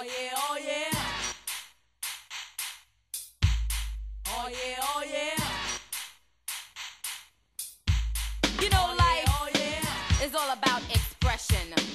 Oh yeah, oh yeah. Oh yeah, oh yeah. You know oh, life oh, is all about expression.